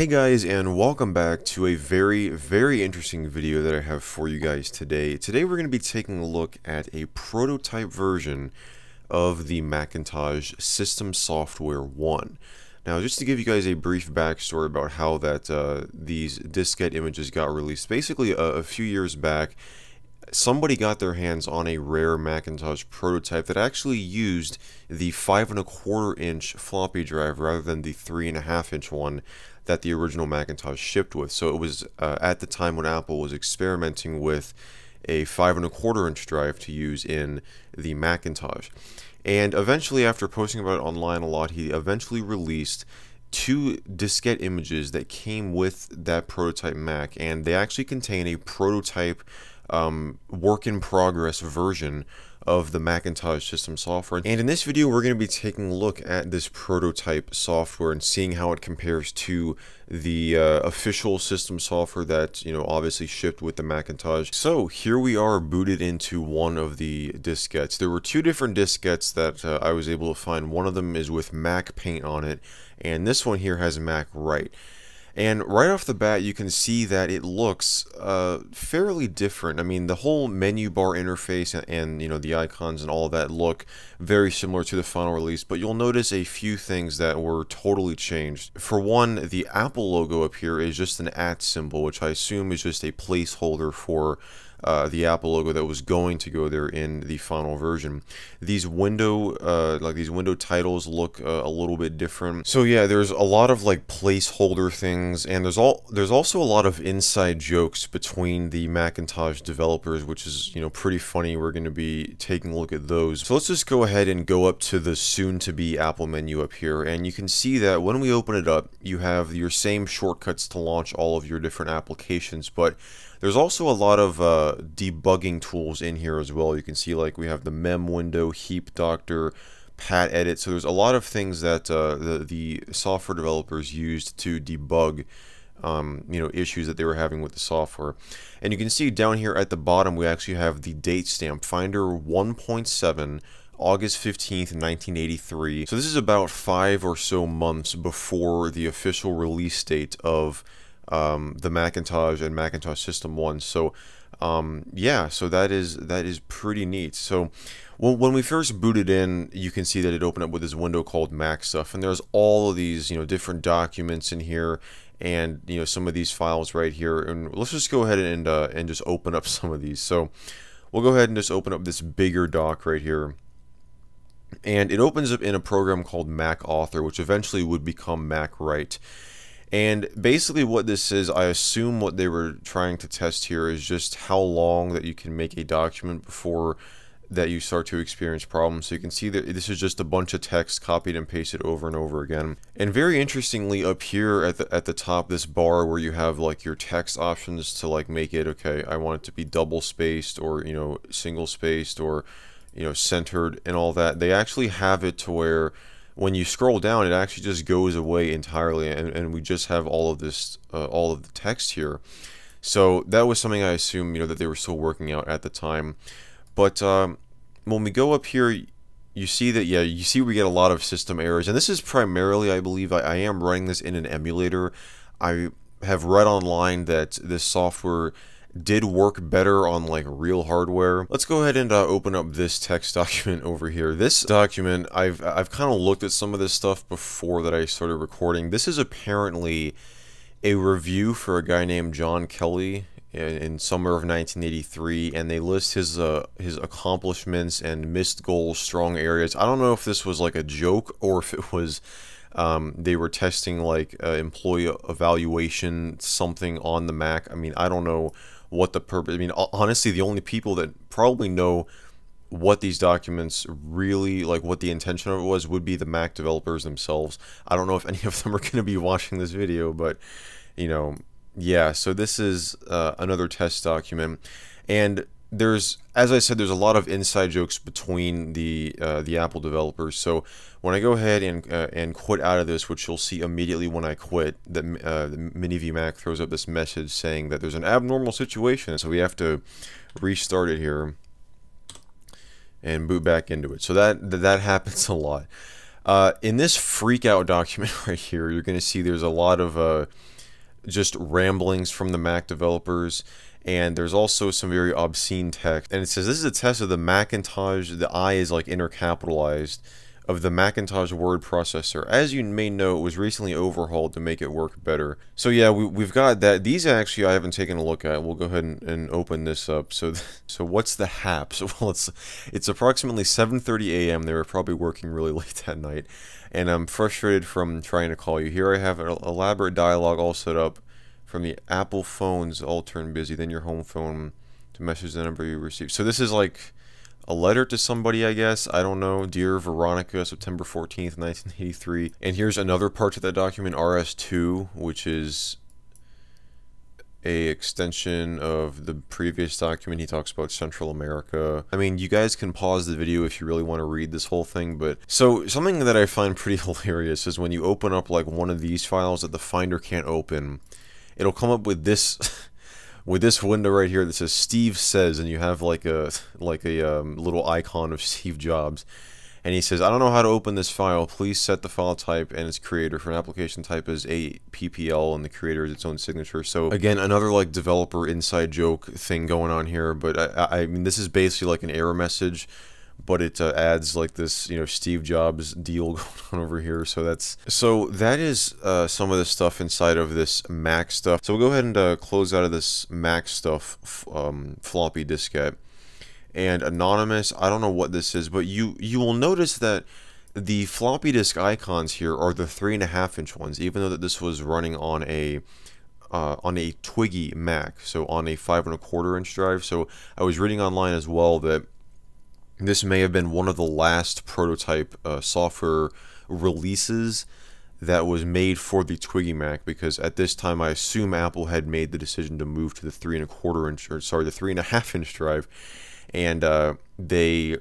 Hey guys and welcome back to a very very interesting video that I have for you guys today. Today we're going to be taking a look at a prototype version of the Macintosh System Software 1. Now just to give you guys a brief backstory about how that uh, these diskette images got released. Basically a, a few years back somebody got their hands on a rare Macintosh prototype that actually used the five and a quarter inch floppy drive rather than the three and a half inch one that the original Macintosh shipped with. So it was uh, at the time when Apple was experimenting with a five and a quarter inch drive to use in the Macintosh. And eventually, after posting about it online a lot, he eventually released two diskette images that came with that prototype Mac, and they actually contain a prototype um, work in progress version of the Macintosh system software. And in this video, we're going to be taking a look at this prototype software and seeing how it compares to the uh, official system software that, you know, obviously shipped with the Macintosh. So here we are booted into one of the diskettes. There were two different diskettes that uh, I was able to find. One of them is with Mac Paint on it, and this one here has Mac Write. And right off the bat, you can see that it looks uh, fairly different. I mean, the whole menu bar interface and, and, you know the icons and all that look very similar to the final release, but you'll notice a few things that were totally changed. For one, the Apple logo up here is just an at symbol, which I assume is just a placeholder for uh, the Apple logo that was going to go there in the final version. These window, uh, like these window titles look uh, a little bit different. So yeah, there's a lot of like placeholder things, and there's all there's also a lot of inside jokes between the Macintosh developers, which is you know pretty funny. We're going to be taking a look at those. So let's just go ahead and go up to the soon-to-be Apple menu up here, and you can see that when we open it up, you have your same shortcuts to launch all of your different applications, but there's also a lot of uh, debugging tools in here as well. You can see like we have the mem window, heap doctor, pat edit. So there's a lot of things that uh, the, the software developers used to debug um, you know issues that they were having with the software. And you can see down here at the bottom we actually have the date stamp Finder 1.7 August 15th, 1983. So this is about five or so months before the official release date of um, the Macintosh and Macintosh System 1. So um, yeah, so that is that is pretty neat. So well, when we first booted in, you can see that it opened up with this window called Mac Stuff, and there's all of these you know different documents in here, and you know some of these files right here. And let's just go ahead and uh, and just open up some of these. So we'll go ahead and just open up this bigger doc right here. And it opens up in a program called Mac Author, which eventually would become Mac Write. And basically what this is, I assume what they were trying to test here is just how long that you can make a document before that you start to experience problems. So you can see that this is just a bunch of text copied and pasted over and over again. And very interestingly up here at the at the top this bar where you have like your text options to like make it okay, I want it to be double spaced or you know single spaced or you know centered and all that. They actually have it to where when you scroll down, it actually just goes away entirely, and, and we just have all of this, uh, all of the text here. So that was something I assume, you know, that they were still working out at the time. But um, when we go up here, you see that, yeah, you see we get a lot of system errors, and this is primarily, I believe, I, I am running this in an emulator. I have read online that this software did work better on like real hardware. Let's go ahead and uh, open up this text document over here. This document, I've, I've kind of looked at some of this stuff before that I started recording. This is apparently a review for a guy named John Kelly in, summer of 1983 and they list his uh, his accomplishments and missed goals strong areas i don't know if this was like a joke or if it was um, they were testing like uh, employee evaluation something on the mac i mean i don't know what the purpose. I mean, honestly, the only people that probably know what these documents really like what the intention of it was would be the Mac developers themselves. I don't know if any of them are going to be watching this video, but you know, yeah. So this is uh, another test document, and there's as I said, there's a lot of inside jokes between the uh, the Apple developers. So when I go ahead and uh, and quit out of this, which you'll see immediately when I quit, that uh, the Mini VMac throws up this message saying that there's an abnormal situation, so we have to restart it here and boot back into it. So that that happens a lot. Uh, in this freak out document right here, you're going to see there's a lot of uh, just ramblings from the Mac developers and there's also some very obscene text and it says this is a test of the Macintosh the I is like intercapitalized of the Macintosh word processor. As you may know, it was recently overhauled to make it work better. So yeah, we, have got that. These actually I haven't taken a look at. We'll go ahead and, and open this up. So so what's the haps? Well, it's it's approximately 7:30 a.m. They were probably working really late that night, and I'm frustrated from trying to call you. Here I have an elaborate dialogue all set up from the Apple phones all turn busy. Then your home phone to message the number you received. So this is like a letter to somebody, I guess. I don't know. Dear Veronica, September 14th, 1983. And here's another part to that document, RS2, which is a extension of the previous document. He talks about Central America. I mean, you guys can pause the video if you really want to read this whole thing, but so something that I find pretty hilarious is when you open up like one of these files that the Finder can't open, it'll come up with this with this window right here that says Steve says, and you have like a like a um, little icon of Steve Jobs, and he says, I don't know how to open this file. Please set the file type and its creator for an application type as a PPL, and the creator is its own signature. So again, another like developer inside joke thing going on here, but I, I mean this is basically like an error message but it uh, adds like this you know Steve Jobs deal going on over here. So that's so that is uh, some of the stuff inside of this Mac stuff. So we'll go ahead and uh, close out of this Mac stuff um, floppy diskette and anonymous I don't know what this is but you you will notice that the floppy disk icons here are the three and a half inch ones even though that this was running on a uh, on a Twiggy Mac, so on a five and a quarter inch drive. So I was reading online as well that this may have been one of the last prototype uh, software releases that was made for the Twiggy Mac because at this time I assume Apple had made the decision to move to the three and a quarter inch or sorry the three and a half inch drive. And uh, they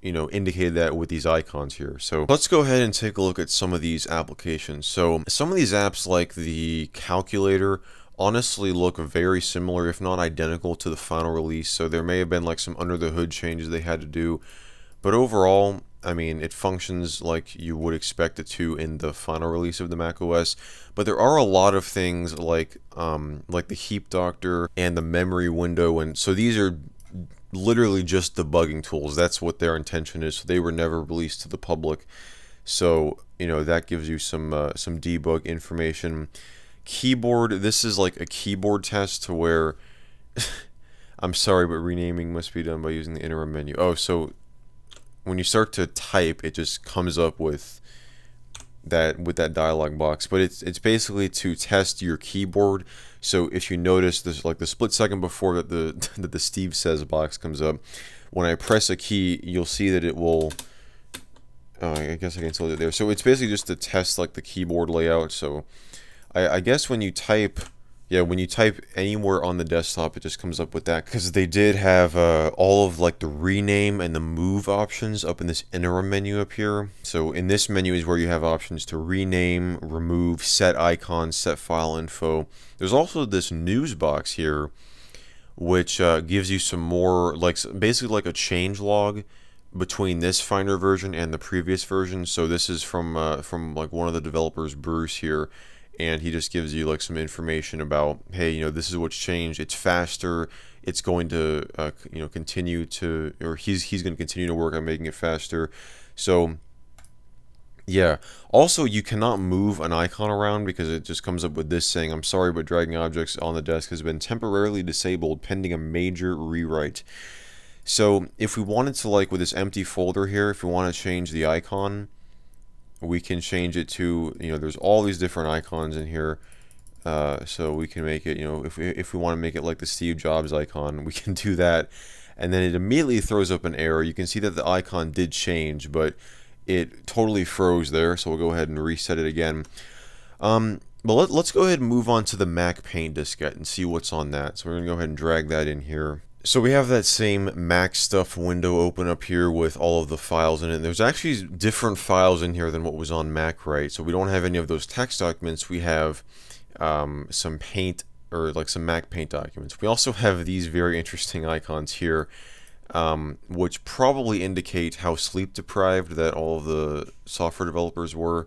you know indicated that with these icons here. So let's go ahead and take a look at some of these applications. So some of these apps like the calculator honestly look very similar, if not identical, to the final release. So there may have been like some under the hood changes they had to do. But overall, I mean, it functions like you would expect it to in the final release of the Mac OS. But there are a lot of things like um, like the heap doctor and the memory window. And so these are literally just debugging tools. That's what their intention is. So they were never released to the public. So, you know, that gives you some uh, some debug information keyboard this is like a keyboard test to where I'm sorry but renaming must be done by using the interim menu. Oh so when you start to type it just comes up with that with that dialog box. But it's it's basically to test your keyboard. So if you notice this like the split second before that the that the Steve says box comes up when I press a key you'll see that it will oh, I guess I can tell it there. So it's basically just to test like the keyboard layout. So I, I guess when you type yeah, when you type anywhere on the desktop, it just comes up with that because they did have uh, all of like the rename and the move options up in this interim menu up here. So in this menu is where you have options to rename, remove, set icon, set file info. There's also this news box here, which uh, gives you some more like basically like a change log between this Finder version and the previous version. So this is from uh, from like one of the developers, Bruce here and he just gives you like some information about hey you know this is what's changed. It's faster. It's going to uh, you know continue to or he's he's going to continue to work on making it faster. So yeah. Also you cannot move an icon around because it just comes up with this saying i'm sorry but dragging objects on the desk has been temporarily disabled pending a major rewrite. So if we wanted to like with this empty folder here if we want to change the icon we can change it to you know there's all these different icons in here uh, so we can make it you know if we, if we want to make it like the Steve Jobs icon we can do that. And then it immediately throws up an error. You can see that the icon did change but it totally froze there so we'll go ahead and reset it again. Um, but let, let's go ahead and move on to the Mac Paint diskette and see what's on that. So we're gonna go ahead and drag that in here so we have that same Mac stuff window open up here with all of the files in it. There's actually different files in here than what was on Mac Write? So we don't have any of those text documents. We have um, some paint or like some Mac paint documents. We also have these very interesting icons here. um, which probably indicate how sleep deprived that all of the software developers were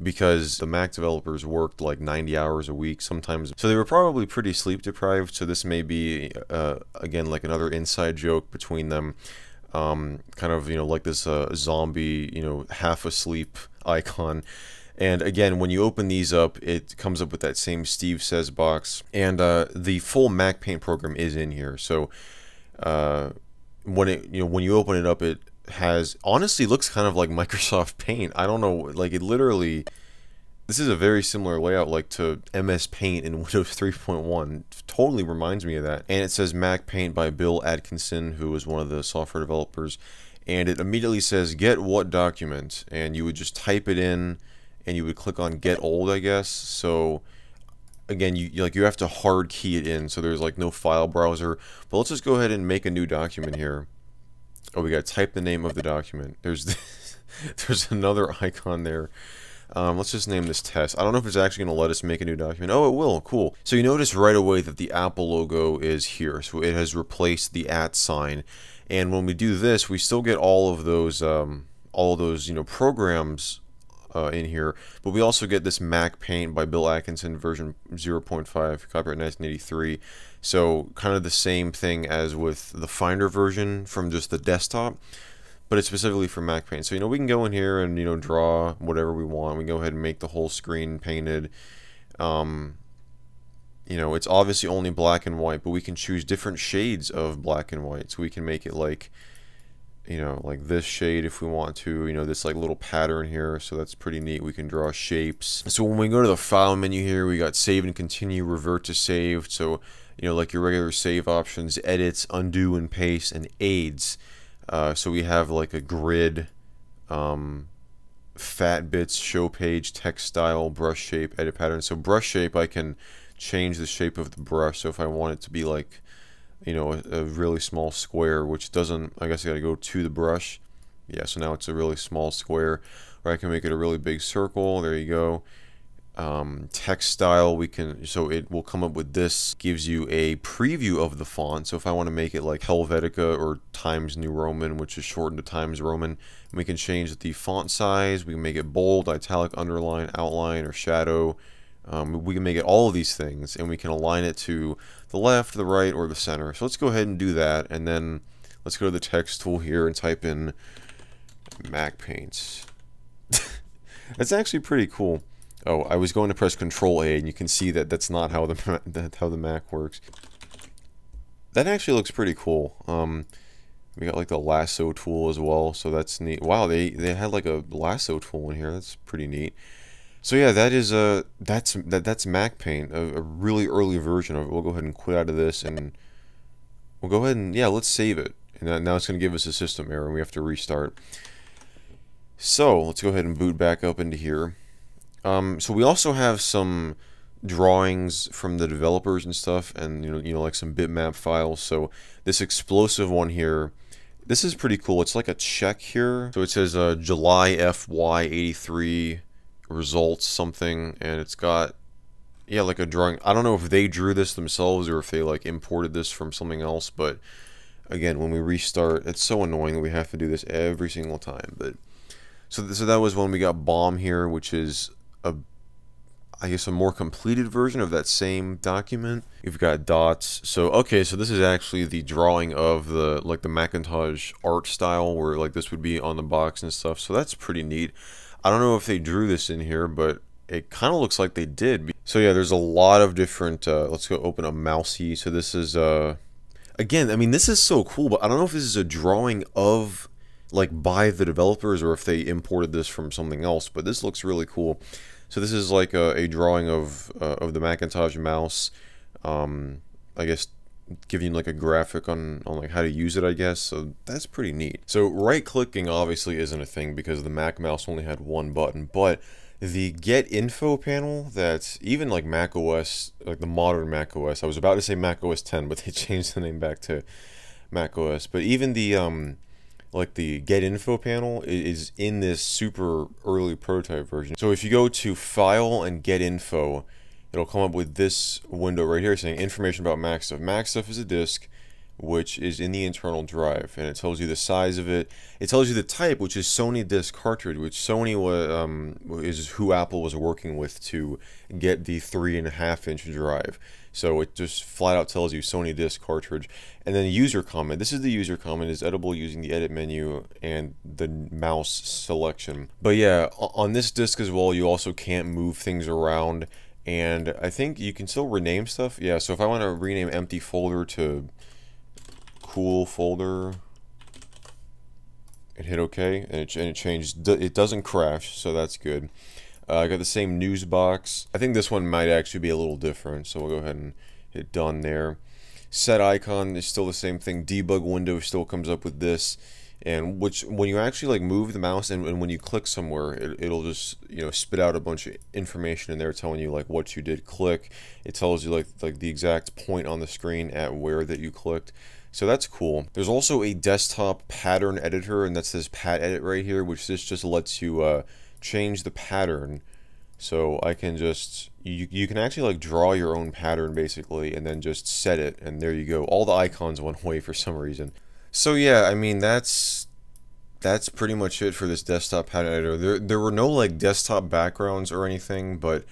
because the Mac developers worked like 90 hours a week sometimes. So they were probably pretty sleep deprived. So this may be, uh, again, like another inside joke between them. Um, kind of, you know, like this uh, zombie, you know, half asleep icon. And again, when you open these up, it comes up with that same Steve Says box. And uh, the full Mac Paint program is in here. So uh, when it, you know, when you open it up, it has honestly looks kind of like Microsoft Paint. I don't know, like it literally. This is a very similar layout like to MS Paint in Windows 3.1. Totally reminds me of that. And it says Mac Paint by Bill Atkinson, who was one of the software developers. And it immediately says get what document, and you would just type it in, and you would click on get old, I guess. So again, you like you have to hard key it in, so there's like no file browser. But let's just go ahead and make a new document here. Oh, we got to type the name of the document. There's there's another icon there. Um, let's just name this test. I don't know if it's actually going to let us make a new document. Oh, it will. Cool. So you notice right away that the Apple logo is here. So it has replaced the at sign. And when we do this, we still get all of those, um, all of those, you know, programs uh, in here. But we also get this Mac Paint by Bill Atkinson version 0.5, copyright 1983. So kind of the same thing as with the Finder version from just the desktop, but it's specifically for Mac Paint. So, you know, we can go in here and, you know, draw whatever we want. We can go ahead and make the whole screen painted. Um, you know, it's obviously only black and white, but we can choose different shades of black and white. So we can make it like you know, like this shade if we want to, you know, this like little pattern here. So that's pretty neat. We can draw shapes. So when we go to the file menu here, we got save and continue, revert to save. So, you know, like your regular save options, edits, undo and paste, and aids. Uh, so we have like a grid, um, fat bits, show page, text style, brush shape, edit pattern. So brush shape, I can change the shape of the brush. So if I want it to be like you know, a, a really small square, which doesn't, I guess I got to go to the brush. Yeah, so now it's a really small square, or I can make it a really big circle. There you go. Um, text style, we can, so it will come up with this, gives you a preview of the font. So if I want to make it like Helvetica or Times New Roman, which is shortened to Times Roman, we can change the font size. We can make it bold, italic, underline, outline, or shadow. Um, we can make it all of these things and we can align it to the left, the right, or the center. So let's go ahead and do that and then let's go to the text tool here and type in Mac Paints. that's actually pretty cool. Oh, I was going to press Control A and you can see that that's not how the that how the Mac works. That actually looks pretty cool. Um, we got like the lasso tool as well, so that's neat. Wow, they they had like a lasso tool in here. That's pretty neat. So yeah, that is a that's that that's Mac Paint, a, a, really early version of it. We'll go ahead and quit out of this, and we'll go ahead and yeah, let's save it. And now it's going to give us a system error, and we have to restart. So let's go ahead and boot back up into here. Um, so we also have some drawings from the developers and stuff, and you know, you know, like some bitmap files. So this explosive one here. This is pretty cool. It's like a check here. So it says uh, July FY 83 results something and it's got yeah like a drawing i don't know if they drew this themselves or if they like imported this from something else but again when we restart it's so annoying that we have to do this every single time but so, so that was when we got bomb here which is a I guess a more completed version of that same document. You've got dots. So okay, so this is actually the drawing of the like the Macintosh art style where like this would be on the box and stuff. So that's pretty neat. I don't know if they drew this in here, but it kind of looks like they did. So yeah, there's a lot of different, uh, let's go open a mousey. So this is, uh, again, I mean, this is so cool, but I don't know if this is a drawing of, like, by the developers or if they imported this from something else, but this looks really cool. So this is like a, a drawing of, uh, of the Macintosh mouse. Um, I guess giving like a graphic on, on like how to use it, I guess. So that's pretty neat. So right clicking obviously isn't a thing because the Mac mouse only had one button, but the get info panel that even like Mac OS, like the modern Mac OS, I was about to say Mac OS 10, but they changed the name back to Mac OS. But even the um like the get info panel is in this super early prototype version. So if you go to file and get info, it'll come up with this window right here saying information about Mac stuff. Mac stuff is a disk. which is in the internal drive, and it tells you the size of it. It tells you the type, which is Sony disk cartridge, which Sony um, is who Apple was working with to get the three and a half inch drive. So it just flat out tells you Sony disk cartridge, and then user comment. This is the user comment is editable using the edit menu and the mouse selection. But yeah, on this disk as well, you also can't move things around. And I think you can still rename stuff. Yeah, so if I want to rename empty folder to cool folder and hit OK and it, and it changed it doesn't crash so that's good. Uh, I got the same news box. I think this one might actually be a little different so we'll go ahead and hit done there. Set icon is still the same thing. Debug window still comes up with this and which when you actually like move the mouse and, and when you click somewhere it, will just you know spit out a bunch of information in there telling you like what you did click it tells you like like the exact point on the screen at where that you clicked so that's cool. There's also a desktop pattern editor, and that's this pat edit right here, which this just lets you uh, change the pattern. So I can just, you, you can actually like draw your own pattern basically, and then just set it, and there you go. All the icons went away for some reason. So yeah, I mean, that's that's pretty much it for this desktop pattern editor. There, there were no like desktop backgrounds or anything, but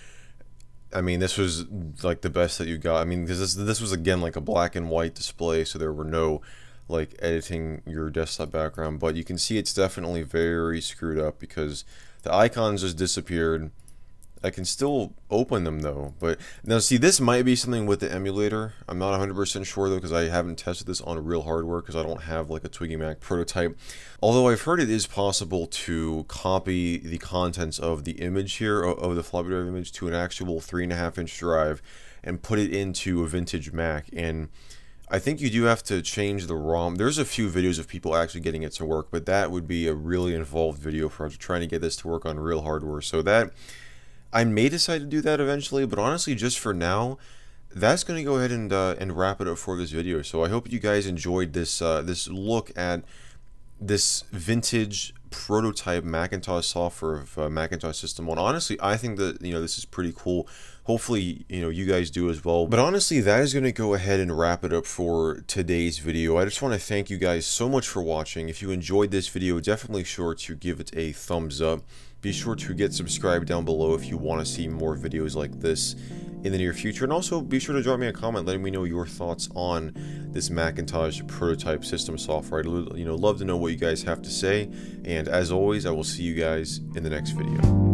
I mean, this was like the best that you got. I mean, because this this was again like a black and white display, so there were no like editing your desktop background. But you can see it's definitely very screwed up because the icons just disappeared. I can still open them though. But now see, this might be something with the emulator. I'm not 100% sure though because I haven't tested this on real hardware because I don't have like a Twiggy Mac prototype. Although I've heard it is possible to copy the contents of the image here, of the floppy drive image, to an actual 3.5 inch drive and put it into a vintage Mac. And I think you do have to change the ROM. There's a few videos of people actually getting it to work, but that would be a really involved video for trying to get this to work on real hardware. So that I may decide to do that eventually, but honestly, just for now, that's going to go ahead and uh, and wrap it up for this video. So I hope you guys enjoyed this uh, this look at this vintage prototype Macintosh software of uh, Macintosh System 1. Honestly, I think that, you know, this is pretty cool. Hopefully, you know, you guys do as well. But honestly, that is going to go ahead and wrap it up for today's video. I just want to thank you guys so much for watching. If you enjoyed this video, definitely sure to give it a thumbs up. Be sure to get subscribed down below if you want to see more videos like this in the near future. And also be sure to drop me a comment letting me know your thoughts on this Macintosh prototype system software. I'd you know love to know what you guys have to say. And as always, I will see you guys in the next video.